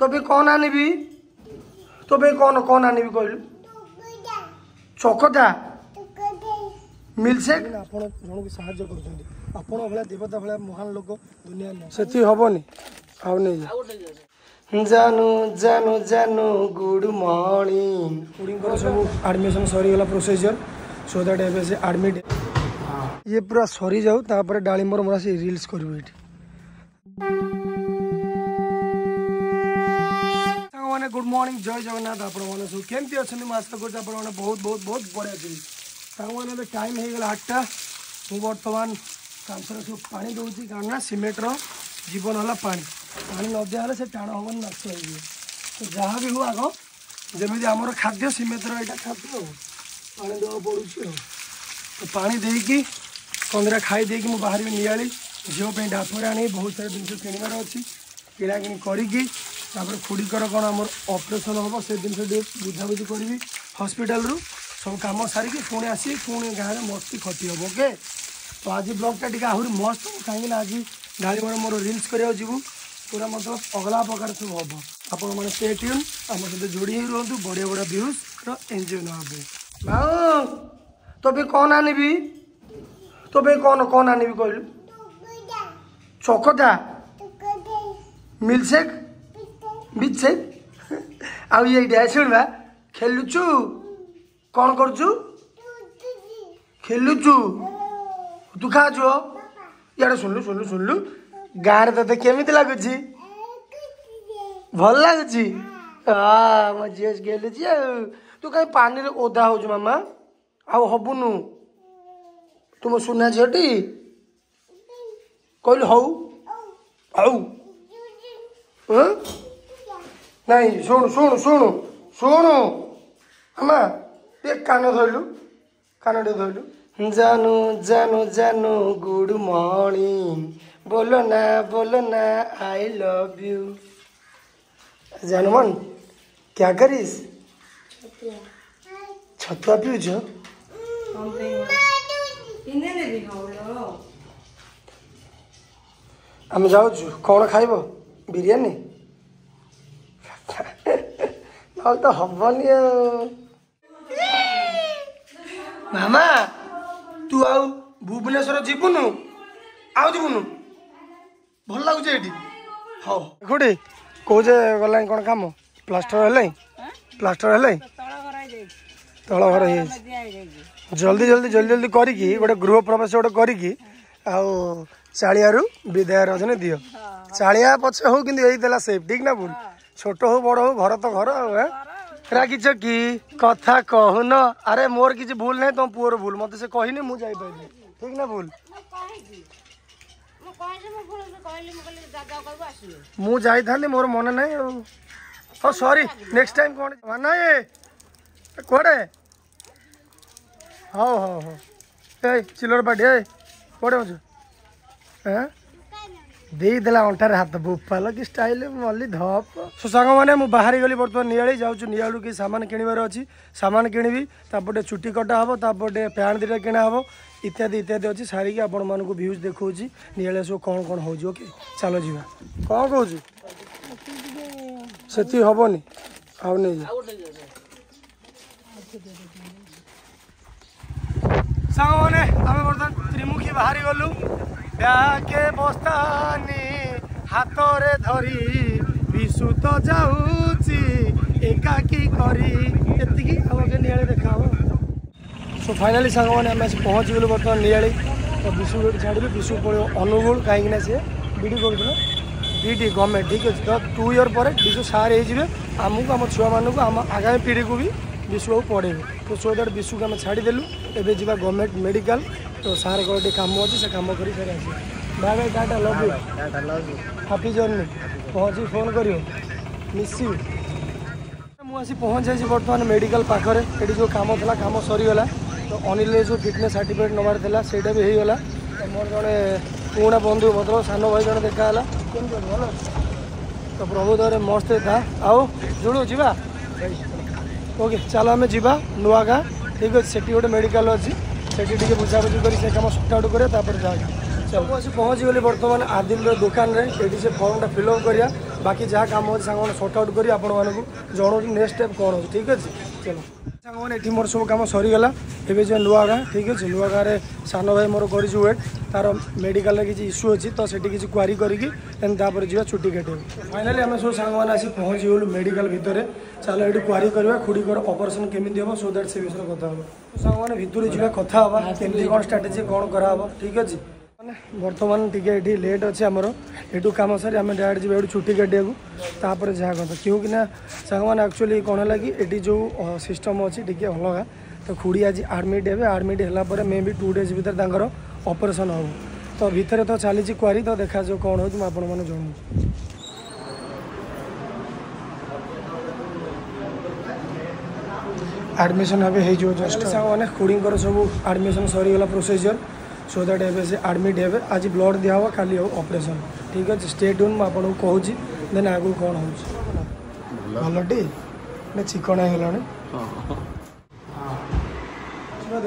ତୋବେ କ'ଣ ଆଣିବି ତୋବେ କ'ଣ କ'ଣ ଆଣିବି କହିଲୁ ଚକଟା ମିଲ୍ସେକ୍ ଆପଣ ଜଣକୁ ସାହାଯ୍ୟ କରୁଛନ୍ତି ଆପଣ ଭଳିଆ ଦେବତା ଭଳିଆ ମହାନ ଲୋକ ଦୁନିଆ ସେଠି ହେବନି ଆଉ ନେଇ ଜାନୁ ଜାନୁ ଜାନୁ ଗୁଡ୍ ମର୍ଣ୍ଣିଂ ଖୁଡ଼ିଙ୍କର ସବୁ ଆଡ଼ମିସନ୍ ସରିଗଲା ପ୍ରୋସିଜିଅର ସୋ ଦ୍ୟାଟ୍ ଏବେ ସେ ଆଡ଼ମିଟ୍ ଇଏ ପୁରା ସରିଯାଉ ତାପରେ ଡାଳିମ୍ବର ମୋର ଆସି ରିଲ୍ସ କରିବୁ ଏଠି गुड मॉर्निंग जय जगन्नाथ आप सब कमी अच्छे मास्क आपने बहुत बहुत बहुत बढ़िया अच्छे तक टाइम हो गला आठटा मु बर्तमान कांसर सब पा दूसरी कारण सीमेंट रीवन है पा पा नदी तो से टाण हम नष्ट हो तो जहाँ भी हो आग जमी आम खाद्य सीमेंट रहा खाद्य पा दे पड़ी तो पा दे कि कंदरा खाई मुझे बाहर निली झीवपी डाफर आनी बहुत सारा जिनस किणवार अच्छी ତାପରେ ଖୁଡ଼ିଙ୍କର କ'ଣ ଆମର ଅପରେସନ୍ ହେବ ସେ ଜିନିଷ ଟିକେ ବୁଝାବୁଝି କରିବି ହସ୍ପିଟାଲରୁ ସବୁ କାମ ସାରିକି ପୁଣି ଆସିବି ପୁଣି ଗାଁରେ ମସ୍ତି ଖଟି ହେବ ଓକେ ତ ଆଜି ବ୍ଲଗ୍ଟା ଟିକେ ଆହୁରି ମସ୍ତ ହେବ କାହିଁକିନା ଆଜି ଗାଡ଼ିମାନେ ମୋର ରିଲ୍ସ କରିବାକୁ ଯିବୁ ପୁରା ମଧ୍ୟ ଅଗଲା ପ୍ରକାର ସବୁ ହେବ ଆପଣମାନେ ସେ ଟ୍ୟୁନ୍ ଆମ ସହିତ ଯୋଡ଼ି ହେଇ ରୁହନ୍ତୁ ବଢ଼ିଆ ବଢ଼ିଆ ଭ୍ୟୁଜ୍ର ଏନ୍ଜୟ ନେବା ପାଇଁ ମାଉ ତୋ ପାଇଁ କ'ଣ ଆଣିବି ତୋ ପାଇଁ କ'ଣ କ'ଣ ଆଣିବି କହିଲୁ ଚକଟା ମିଲ୍କସେକ୍ ବିଚ୍ଛେଦ ଆଉ ଏଇଠି ଶୁଣିବା ଖେଲୁଛୁ କ'ଣ କରୁଛୁ ଖେଲୁଛୁ ତୁ ଖାଉଛୁ ଇଆଡ଼େ ଶୁଣିଲୁ ଶୁଣିଲୁ ଶୁଣିଲୁ ଗାଁରେ ତୋତେ କେମିତି ଲାଗୁଛି ଭଲ ଲାଗୁଛି ହଁ ମୋ ଝିଅ ଖେଲୁଛି ଆଉ ତୁ କାହିଁ ପାଣିରେ ଓଦା ହେଉଛୁ ମାମା ଆଉ ହେବୁନୁ ତୁମ ସୁନା ଝିଅଟି କହିଲୁ ହଉ ହଉ ହଁ नै शुण शुण शुणु जानु जानु गुड मर्निङना आइ लभ यु जानुहन क्याकरेज छुज आम जाँचु कियानी ভাল তো হবনি মামা তু আ ভুবনেশ্বর যাবনু আবনু ভাল লাগুছে এটি হুটি কে গলে কোণ কাম প্লাস্টর হলে প্লাস্টর হলে তল ঘর হয়ে জলদি জলদি জলদি জলদি করি গোটে গৃহ প্রবেশ গোটে করি আলিয়ারু বিদায় রজনী দিও চালিয়া পছে হোক কিন্তু এই দেলা সেফ ঠিক না বুড়ি छोट हो बड़ हो घर तो घर रागिच कि कथा कहुन अरे मोर कि भूल ना तुम पुओर भूल मत से कही मुझे ठीक ना भूल मुझे मोर मन ना हाँ सरी नेक्स्ट टाइम कौन ना ये कौटे हाँ हाँ हाँ चिलर पार्टी कौटे हो ए? ଦେଇଦେଲା ଅଣ୍ଟାରେ ହାତ ବୋପାଲ କି ଷ୍ଟାଇଲ ମଲି ଧପ ସୋ ସାଙ୍ଗମାନେ ମୁଁ ବାହାରି ଗଲି ବର୍ତ୍ତମାନ ନିଆଳି ଯାଉଛୁ ନିଆଳିରୁ କି ସାମାନ କିଣିବାର ଅଛି ସାମାନ କିଣିବି ତାପଟେ ଚୁଟି କଟା ହେବ ତାପଟେ ପ୍ୟାଣ୍ଟ ଦୁଇଟା କିଣା ହେବ ଇତ୍ୟାଦି ଇତ୍ୟାଦି ଅଛି ସାରିକି ଆପଣମାନଙ୍କୁ ଭ୍ୟୁଜ୍ ଦେଖାଉଛି ନିଆଳି ସବୁ କ'ଣ କ'ଣ ହେଉଛି ଓକେ ଚାଲ ଯିବା କ'ଣ କହୁଛୁ ସେତିକି ହେବନି ଆଉ ନେଇ ସାଙ୍ଗମାନେ ଆମେ ବର୍ତ୍ତମାନ ତ୍ରିମୁଖୀ ବାହାରି ଗଲୁ ব্যাগে বস্তানি হাতরে ধরি ବିଶୁ ତ ଯାଉଛି ଏକାକି କରି ଏତିକି ଆଉ ଆଗେ ନିଆଳି ଦେଖାହବ ସୋ ଫାଇନାଲି ସାଙ୍ଗମାନେ ଆମେ ଆସି ପହଞ୍ଚିଗଲୁ ବର୍ତ୍ତମାନ ନିଆଳି ତ ବିଶୁ ଏଠି ଛାଡ଼ିଲୁ ବିଶୁ ପଳେଇବ ଅନୁଗୁଳ କାହିଁକିନା ସିଏ ବିଡ଼ି କରୁଥିଲା ବିଡ଼ି ଗଭର୍ଣ୍ଣମେଣ୍ଟ ଠିକ୍ ଅଛି ତ ଟୁ ଇୟର୍ ପରେ ବିଶୁ ସାର୍ ହେଇଯିବେ ଆମକୁ ଆମ ଛୁଆମାନଙ୍କୁ ଆମ ଆଗାମୀ ପିଢ଼ିକୁ ବି ବିଶୁ ଆଉ ପଢ଼େଇବେ ତ ସୋ ଦ୍ୱାରା ବିଶୁକୁ ଆମେ ଛାଡ଼ିଦେଲୁ ଏବେ ଯିବା ଗଭର୍ଣ୍ଣମେଣ୍ଟ ମେଡ଼ିକାଲ तो सारे को गोटे कम अच्छे से कम कर फिर आस bye bye tata love you tata love you happy journey पहुँची फोन कर मिस यू ମୁଁ ଆସି ପହଞ୍ଚାଇଛି ବର୍ତ୍ତମାନ ମେଡ଼ିକାଲ ପାଖରେ ଏଠି ଯେଉଁ କାମ ଥିଲା କାମ ସରିଗଲା ତ ଅନିଲରେ ଯେଉଁ ଫିଟନେସ୍ ସାର୍ଟିଫିକେଟ୍ ନେବାର ଥିଲା ସେଇଟା ବି ହେଇଗଲା ତ ମୋର ଜଣେ ପୁରୁଣା ବନ୍ଧୁ ଭଦ୍ର ସାନ ଭାଇ ଜଣେ ଦେଖାହେଲା କେମିତି ଭଲ ତ ପ୍ରଭୁ ଦରେ ମସ୍ତ ଥା ଆଉ ଜୁଳୁ ଯିବା ଓକେ ଚାଲ ଆମେ ଯିବା ନୂଆଗାଁ ଠିକ୍ ଅଛି ସେଠି ଗୋଟେ ମେଡ଼ିକାଲ ଅଛି সেটি টিকে ବୁଝାବୁଝି କରି ସେ କାମ ସର୍ଟଆଉଟ୍ କରିବା ତାପରେ ଯାହା ସବୁ ଆସି ପହଞ୍ଚିଗଲି ବର୍ତ୍ତମାନ ଆଦିଲର ଦୋକାନରେ ଏଠି ସେ ଫର୍ମଟା ଫିଲ୍ଅପ୍ କରିବା ବାକି ଯାହା କାମ ଅଛି ସାଙ୍ଗମାନେ ସର୍ଟଆଉଟ୍ କରି ଆପଣମାନଙ୍କୁ ଜଣାଉଛି ନେକ୍ସଟ ଷ୍ଟେପ୍ କ'ଣ ହେଉଛି ଠିକ୍ ଅଛି ଚାଲ ସାଙ୍ଗମାନେ ଏଠି ମୋର ସବୁ କାମ ସରିଗଲା ଏବେ ଯେ ନୂଆ ଗାଁ ଠିକ୍ ଅଛି ନୂଆ ଗାଁରେ ସାନ ଭାଇ ମୋର କରିଛି ୱେଟ୍ তার মেডিকাল কিছু ইস্যু অছি তো সেটি কিছু কোয়ারি করিকি দেন তাপরে যা ছুটি কাটিব ফাইনালি আমি সব সাং মানে আসি পৌঁছিগলু মেডিকাল ভিতরে চাল এটি কোয়ারি করা খুড়িকর অপরেসন কেমিতি হব সো দ্যাট সে বিষয়ে কথা হব সাং মানে ভিতরে যা কথা হবা কেমতি কোণ স্ট্রাটেজি কোণ করা হব ঠিক আছে মানে বর্তমান টিকে এটি লেট অছে আমার এটু কাম সারি আমি ডাইরেক্ট যাবে এটু ছুটি কাটিবাকু তাপরে যা কথা কিউকি না সাং মানে আকচুয়ালি কোণ হলা কি এটি যে সিস্টম অছি টিকে অলগা তো খুড়ি আজ আর্মি ডে হবে আর্মি ডে হলাপরে মে বি টু ডেজ ভিতরে তাঙ্কর ଅପରେସନ୍ ହେବ ତ ଭିତରେ ତ ଚାଲିଛି କ୍ୱାରି ତ ଦେଖାଯାଉ କ'ଣ ହେଉଛି ମୁଁ ଆପଣମାନଙ୍କୁ ଜଣାଉଛି ଆଡ଼ମିସନ୍ ଏବେ ହେଇଯିବ ଜଷ୍ଟ ସାଙ୍ଗମାନେ ଖୁଡ଼ିଙ୍କର ସବୁ ଆଡ଼ମିସନ୍ ସରିଗଲା ପ୍ରୋସିଜିଓର ସୋ ଦ୍ୟାଟ୍ ଏବେ ସେ ଆଡ଼ମିଟ୍ ହେବେ ଆଜି ବ୍ଲଡ଼୍ ଦିଆହେବ କାଲି ହେବ ଅପରେସନ୍ ଠିକ୍ ଅଛି ଷ୍ଟେ ଟୁନ୍ ମୁଁ ଆପଣଙ୍କୁ କହୁଛି ଦେନ୍ ଆଗକୁ କ'ଣ ହେଉଛି ଭଲଟି ନା ଚିକଣ ହେଇଗଲାଣି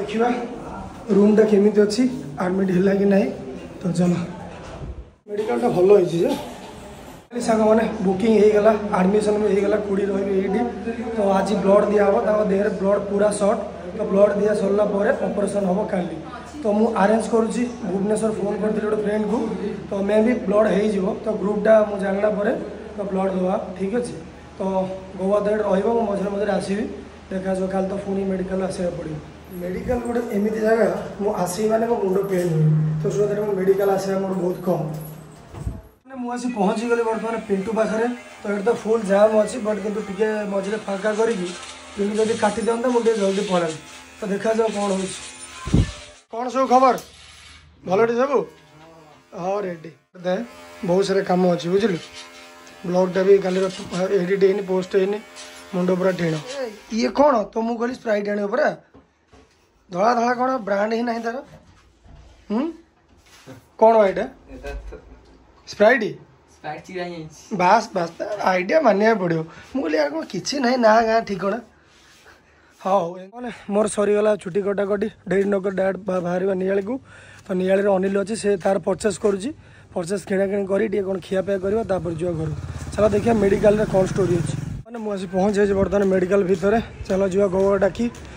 ଦେଖିବା ରୁମ୍ଟା କେମିତି ଅଛି आडमिट है कि ना तो चल मेडिकल टाइम भल हो सांग मैंने बुकिंग होगा आडमिशन भी होगा कूड़ी रही तो आज ब्लड दिहब देह ब्लड पूरा सर्ट तो ब्लड दि सर अपरेसन हम का तो मुझे आरेन्ज करुच्ची भुवनेश्वर फोन करती गोटे फ्रेंड को तो मे भी ब्लड हो तो ग्रुपटा मुझे जाणला पर तो ब्लड दवा ठीक अच्छे तो गोवा दे रही मझे मजे आसवि देखा जाओ कल तो पुणी मेडिकल आसवाक पड़ो मेडिकल गोटे एमती जगह मुसी मैंने मो मुंड पेन हुए तो सुधार मुझे मेडिकल आसा मोर बहुत कम मैंने मुझे पहुँची गली बर्तमान पिंटू पाखे तो ये तो फुल जाम अच्छी बट कितु टी मझे फाका करेंगे जल्दी पढ़ा तो देखा जाओ कौन हो कौन सब खबर भलटे सब हाँ रेडी दे बहुत सारे कम अच्छे बुझल ब्लगटा भी कल एडिट होनी पोस्ट है मुंड पूरा टेण ये कौन तो मुझे कहली स्प्राइट आने परा धला धला कौन ब्रांड ही नहीं तर कौन आईडा स्प्राइट बास बास आईडिया मानिया पड़ो मुझे किसी ना ना गाँ ठिकना हाँ मोर सरीगला छुट्टी कटा कटी डेरी नगर डायट बाहर निहाड़ी को तो निहाड़ी अनिल अच्छे से तार परचेस करचेस किणाकि करे कौन खियापिया कर घर चलो देखिए मेडिकल कौन स्टोरी अच्छी मैंने मुझे पहुँचे बर्तमान मेडिकल भितर चलो जा गोबर डाक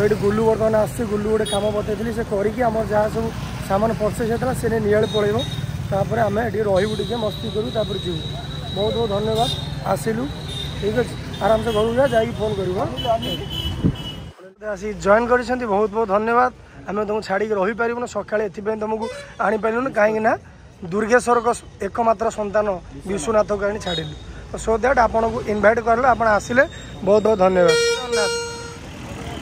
ଏଠି ଗୁଲୁ ବର୍ତ୍ତମାନ ଆସୁଛି ଗୁଲୁ ଗୋଟେ କାମ ବତେଇଥିଲି ସେ କରିକି ଆମର ଯାହା ସବୁ ସାମାନ ପରଚେଜ୍ ହେଇଥିଲା ସେ ନେଇ ନିଆଳି ପଳେଇବ ତାପରେ ଆମେ ଏଠି ରହିବୁ ଟିକେ ମସ୍ତି କରିବୁ ତାପରେ ଯିବୁ ବହୁତ ବହୁତ ଧନ୍ୟବାଦ ଆସିଲୁ ଠିକ୍ ଅଛି ଆରାମସେ ଘରକୁ ଯା ଯାଇକି ଫୋନ୍ କରିବୁ ଆସି ଜଏନ୍ କରିଛନ୍ତି ବହୁତ ବହୁତ ଧନ୍ୟବାଦ ଆମେ ତୁମକୁ ଛାଡ଼ିକି ରହିପାରିବୁନି ସକାଳେ ଏଥିପାଇଁ ତୁମକୁ ଆଣିପାରିଲୁନି କାହିଁକି ନା ଦୁର୍ଗେଶ୍ୱରଙ୍କ ଏକମାତ୍ର ସନ୍ତାନ ବିଶ୍ୱନାଥକୁ ଆଣି ଛାଡ଼ିଲୁ ସୋ ଦ୍ୟାଟ୍ ଆପଣଙ୍କୁ ଇନଭାଇଟ୍ କରିଲେ ଆପଣ ଆସିଲେ ବହୁତ ବହୁତ ଧନ୍ୟବାଦ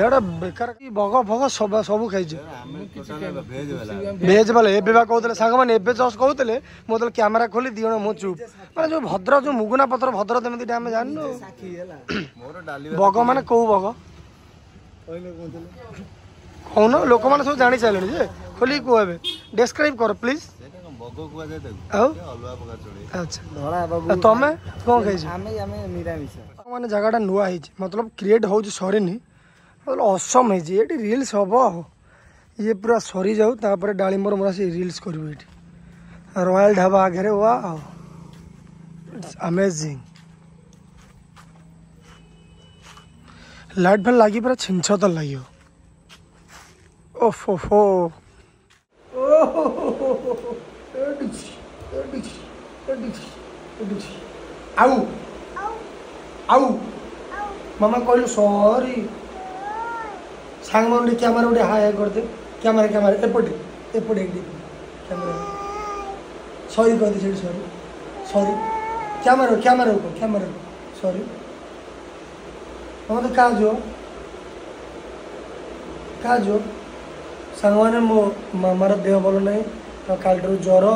ଏଗୁଡ଼ା ବେକାର କି ଭଗ ଫଗ ସବୁ ଖାଇଛୁ ଭେଜ୍ ବାଲା ଏବେ ବା କହୁଥିଲେ ସାଙ୍ଗମାନେ ଏବେ ଜଷ୍ଟ କହୁଥିଲେ ମୁଁ ଯେତେବେଳେ କ୍ୟାମେରା ଖୋଲି ଦୁଇ ଜଣ ମୁଁ ଚୁପ୍ ମାନେ ଯେଉଁ ଭଦ୍ର ଯେଉଁ ମୁଗୁନା ପତ୍ର ଭଦ୍ର ଯେମିତିଟା ଆମେ ଜାଣିନୁ ଭଗ ମାନେ କେଉଁ ଭଗ କହୁନ ଲୋକମାନେ ସବୁ ଜାଣି ସାରିଲେଣି ଯେ ଖୋଲିକି କୁହ ଏବେ ଡେସ୍କ୍ରାଇବ୍ କର ପ୍ଲିଜ୍ ଆଚ୍ଛା ତମେ କ'ଣ ଖାଇଛ ମାନେ ଜାଗାଟା ନୂଆ ହେଇଛି ମତଲବ କ୍ରିଏଟ୍ ହେଉଛି ସରିନି असम हो रिल्स हम ये पूरा सरी जाऊपर डालींबर मुझे रिल्स कर रयाल ढाबा आगे वा आमेजिंग लाइट फैल लगे पूरा छिंच तो लग ओफ ओफ आउ आउ मामा कहल सॉरी ସାଙ୍ଗମାନେ କ୍ୟାମେରା ଗୋଟେ ହାଏ କରିଦେବେ କ୍ୟାମେରା କ୍ୟାମେରା ଏପଟେ ଏପଟେ କ୍ୟାମେରା ସରି କହିଦେ ସେଠି ସରି ସରି କ୍ୟାମେରା କ୍ୟାମେରା ଉପରେ କ୍ୟାମେରା ସରି আমাদের কাজও কাজও ସାଙ୍ଗମାନେ ମୋ ମାମାର ଦେହ ଭଲ ନାହିଁ ତା କାଲିଠାରୁ ଜ୍ୱର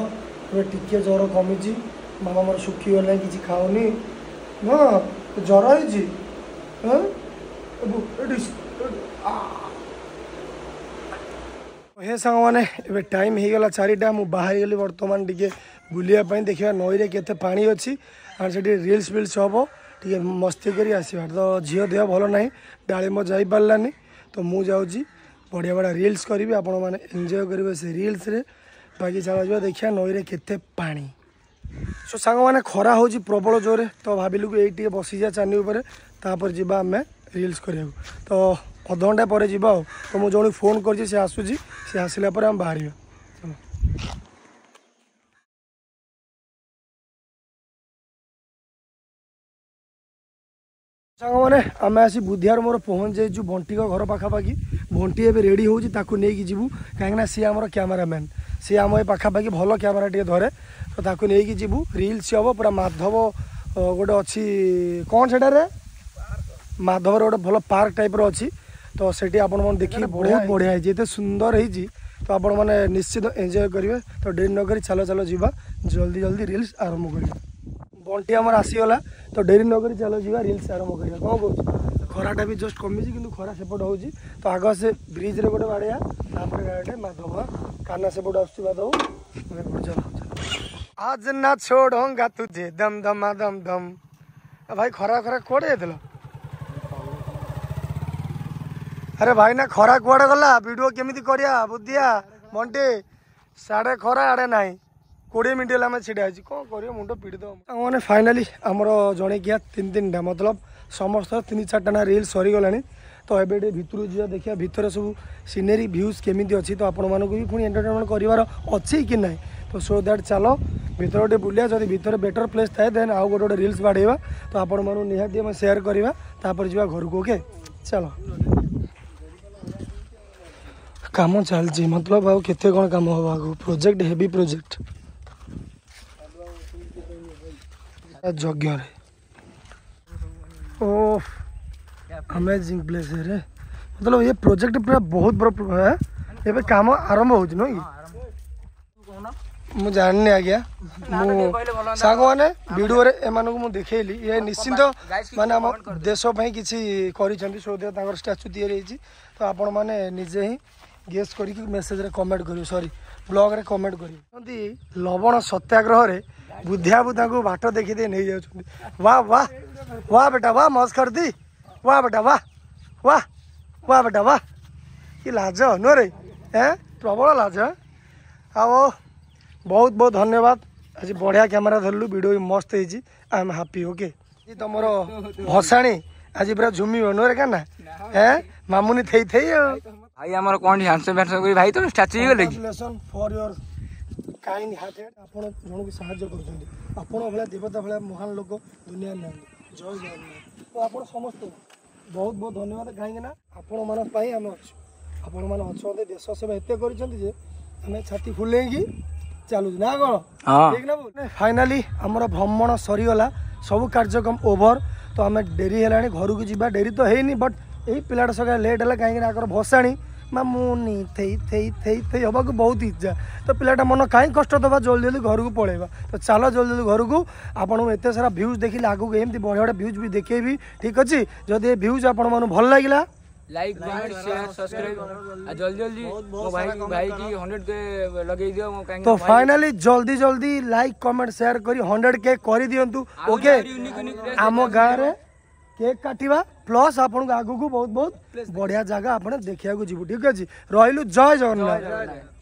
ଏବେ ଟିକିଏ ଜ୍ୱର କମିଛି ମାମା ମୋର ଶୁଖିଗଲାଣି କିଛି ଖାଉନି ହଁ ଜ୍ୱର ହେଇଛି ହଁ ହେ ସାଙ୍ଗମାନେ ଏବେ ଟାଇମ୍ ହେଇଗଲା ଚାରିଟା ମୁଁ ବାହାରିଗଲି ବର୍ତ୍ତମାନ ଟିକେ ବୁଲିବା ପାଇଁ ଦେଖିବା ନଈରେ କେତେ ପାଣି ଅଛି ଆଉ ସେଠି ରିଲ୍ସ ଫିଲ୍ସ ହେବ ଟିକେ ମସ୍ତି କରି ଆସିବା ତ ଝିଅ ଦେହ ଭଲ ନାହିଁ ଡାଳିମ୍ବ ଯାଇପାରିଲାନି ତ ମୁଁ ଯାଉଛି ବଢ଼ିଆ ବଢ଼ିଆ ରିଲ୍ସ କରିବି ଆପଣମାନେ ଏନ୍ଜୟ କରିବେ ସେ ରିଲ୍ସରେ ବାକି ଚାଲ ଯିବା ଦେଖିବା ନଈରେ କେତେ ପାଣି ସୋ ସାଙ୍ଗମାନେ ଖରା ହେଉଛି ପ୍ରବଳ ଜୋରରେ ତ ଭାବିଲୁ ଏଇ ଟିକେ ବସିଯିବା ଚାନି ଉପରେ ତାପରେ ଯିବା ଆମେ ରିଲ୍ସ କରିବାକୁ ତ ଅଧଘଣ୍ଟା ପରେ ଯିବା ଆଉ ତ ମୁଁ ଜଣକୁ ଫୋନ୍ କରିଛି ସେ ଆସୁଛି ସେ ଆସିଲା ପରେ ଆମେ ବାହାରିବା ସାଙ୍ଗମାନେ ଆମେ ଆସି ବୁଧିଆର ମୋର ପହଞ୍ଚିଯାଇଛୁ ବଣ୍ଟିଙ୍କ ଘର ପାଖାପାଖି ବଣ୍ଟି ଏବେ ରେଡ଼ି ହେଉଛି ତାକୁ ନେଇକି ଯିବୁ କାହିଁକିନା ସିଏ ଆମର କ୍ୟାମେରାମ୍ୟାନ୍ ସିଏ ଆମ ଏ ପାଖାପାଖି ଭଲ କ୍ୟାମେରା ଟିକେ ଧରେ ତ ତାକୁ ନେଇକି ଯିବୁ ରିଲ୍ସ ହେବ ପୁରା ମାଧବ ଗୋଟେ ଅଛି କ'ଣ ସେଟାରେ ମାଧବର ଗୋଟେ ଭଲ ପାର୍କ ଟାଇପ୍ର ଅଛି ତ ସେଠି ଆପଣମାନେ ଦେଖିକି ବହୁତ ବଢ଼ିଆ ହେଇଛି ଏତେ ସୁନ୍ଦର ହେଇଛି ତ ଆପଣମାନେ ନିଶ୍ଚିତ ଏନ୍ଜୟ କରିବେ ତ ଡେରି ନ କରି ଚାଲ ଚାଲ ଯିବା ଜଲ୍ଦି ଜଲ୍ଦି ରିଲ୍ସ ଆରମ୍ଭ କରିବା ବଣ୍ଟି ଆମର ଆସିଗଲା ତ ଡେରି ନ କରି ଚାଲ ଯିବା ରିଲ୍ସ ଆରମ୍ଭ କରିବା କ'ଣ କହୁଛୁ ଖରାଟା ବି ଜଷ୍ଟ କମିଛି କିନ୍ତୁ ଖରା ସେପଟ ହେଉଛି ତ ଆଗ ସେ ବ୍ରିଜ୍ରେ ଗୋଟେ ବାଡ଼ିଆ ତାପରେ ଗାଡ଼ିଟେ ମାଧବ କାନା ସେପଟ ଆସୁଛି ମାଧବ ଚାଲ आज ना छोड़ूंगा तुझे दम दम दम दम भाई खरा खरा कोड़े दिलो ଆରେ ଭାଇନା ଖରା କୁଆଡ଼େ ଗଲା ଭିଡ଼ିଓ କେମିତି କରିବା ବୁଦ୍ଧିଆ ମଣ୍ଟି ସାଡ଼େ ଖରା ଆଡ଼େ ନାହିଁ କୋଡ଼ିଏ ମିନିଟ୍ ହେଲା ଆମେ ଛିଡ଼ା ହେଇଛି କ'ଣ କରିବ ମୁଣ୍ଡ ପିଡ଼ିଦେବ ସାଙ୍ଗମାନେ ଫାଇନାଲି ଆମର ଜଣେକିଆ ତିନି ତିନିଟା ମତଲବ ସମସ୍ତ ତିନି ଚାରିଟା ନା ରିଲ୍ ସରିଗଲାଣି ତ ଏବେ ଟିକେ ଭିତରୁ ଯିବା ଦେଖିବା ଭିତରେ ସବୁ ସିନେରୀ ଭ୍ୟୁଜ୍ କେମିତି ଅଛି ତ ଆପଣମାନଙ୍କୁ ବି ପୁଣି ଏଣ୍ଟରଟେନମେଣ୍ଟ କରିବାର ଅଛି କି ନାହିଁ ତ ସୋ ଦ୍ୟାଟ୍ ଚାଲ ଭିତରେ ଗୋଟେ ବୁଲିବା ଯଦି ଭିତରେ ବେଟର୍ ପ୍ଲେସ୍ ଥାଏ ଦେନ୍ ଆଉ ଗୋଟେ ଗୋଟେ ରିଲ୍ସ ବାଡ଼େଇବା ତ ଆପଣମାନଙ୍କୁ ନିହାତି ଆମେ ସେୟାର କରିବା ତାପରେ ଯିବା ଘରକୁ ଓକେ ଚାଲ କାମ ଚାଲିଛି ମତଲବ ଆଉ କେତେ କ'ଣ କାମ ହେବ ଆଗକୁ ପ୍ରୋଜେକ୍ଟ ହେଭି ପ୍ରୋଜେକ୍ଟ ଯଜ୍ଞରେ ओह अमेजिंग प्लेस है रे मतलब ये प्रोजेक्ट पूरा बहुत बड़ा है ये पे काम आरंभ हो नो ମୁଁ ଜାଣିନି ଆଜ୍ଞା ମୁଁ ସାଙ୍ଗମାନେ ଭିଡ଼ିଓରେ ଏମାନଙ୍କୁ ମୁଁ ଦେଖେଇଲି ଏ ନିଶ୍ଚିନ୍ତ ମାନେ ଆମ ଦେଶ ପାଇଁ କିଛି କରିଛନ୍ତି ସୌଦିଆ ତାଙ୍କର ଷ୍ଟାଚ୍ୟୁ ତିଆରି ହେଇଛି ତ ଆପଣମାନେ ନିଜେ ହିଁ गेस कर मेसेज कमेंट कर सरी ब्लग रे कमेंट कर लवण सत्याग्रह बुधिया बुधा को बाट देखी नहीं जा वाह बेटा वाह मस्त कर दी वाह बेटा वाह वाह वाह बेटा वाह कि लाज नुह रे ए प्रबल लाज आओ बहुत बहुत धन्यवाद आज बढ़िया कैमेरा धरल वीडियो भी मस्त हो आई एम हापी ओके तुम भसाणी आज पूरा झुमि नुह रे क्या ना ए मामुनि थे थे ভাই আমার কোন হ্যান্ডসম ফ্যান্ডসম করি ভাই তো স্ট্যাচু হয়ে গেলে ফর ইওর কাইন্ড হার্টেড আপন জনকে সাহায্য করছেন আপন ভাবে দেবতা ভাবে মহান লোক দুনিয়া নাই জয় জয় তো আপন সমস্ত বহুত বহুত ধন্যবাদ কাইকি না আপন মান পাই আমি অছু আপন মান অছন্তি দেশ সেবা এতে করছেন যে আমি ছাতি ফুলেইকি ଚାଲୁଛି ନା କ'ଣ ଠିକ ନା ଫାଇନାଲି ଆମର ଭ୍ରମଣ ସରିଗଲା ସବୁ କାର୍ଯ୍ୟକ୍ରମ ଓଭର ତ ଆମେ ଡେରି ହେଲାଣି ଘରକୁ ଯିବା ଡେରି ତ ହେଇନି ବଟ୍ ଏଇ ପିଲାଟା ସକାଳେ ଲେଟ୍ ହେଲା କାହିଁକିନା ଆଙ୍କର ଭସାଣି ମାମୁନି ଥେଇ ଥେଇ ଥେଇ ଥେଇ ହେବାକୁ ବହୁତ ଇଚ୍ଛା ତ ପିଲାଟା ମନ କାହିଁ କଷ୍ଟ ଦେବା ଜଲ୍ଦି ଜଲ୍ଦି ଘରକୁ ପଳେଇବା ତ ଚାଲ ଜଲ୍ଦି ଜଲ୍ଦି ଘରକୁ ଆପଣଙ୍କୁ ଏତେ ସାରା ଭ୍ୟୁଜ୍ ଦେଖିଲେ ଆଗକୁ ଏମିତି ବଢ଼ିଆ ବଢ଼ିଆ ଭ୍ୟୁଜ୍ ବି ଦେଖେଇବି ଠିକ୍ ଅଛି ଯଦି ଏ ଭ୍ୟୁଜ୍ ଆପଣମାନଙ୍କୁ ଭଲ ଲାଗିଲା ଲାଇକ୍ ତ ଫାଇନାଲି ଜଲ୍ଦି ଜଲ୍ଦି ଲାଇକ୍ କମେଣ୍ଟ ସେୟାର କରି ହଣ୍ଡ୍ରେଡ଼ के କରିଦିଅନ୍ତୁ ଓକେ ଆମ ଗାଁରେ কেক কাটিবা প্লস আপনার আগুক বহুত বহুত বড়িয়া জায়গা আপনার দেখা যাবু ঠিক আছে রহলু জয় জগন্নাথ